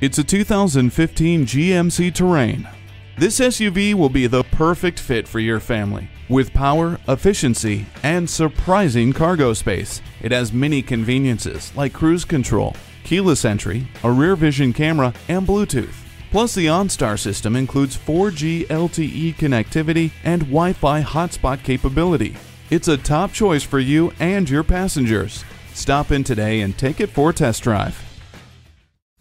It's a 2015 GMC Terrain. This SUV will be the perfect fit for your family. With power, efficiency, and surprising cargo space, it has many conveniences like cruise control, keyless entry, a rear vision camera, and Bluetooth. Plus, the OnStar system includes 4G LTE connectivity and Wi Fi hotspot capability. It's a top choice for you and your passengers. Stop in today and take it for a test drive.